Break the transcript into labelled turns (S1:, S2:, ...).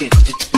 S1: it, it,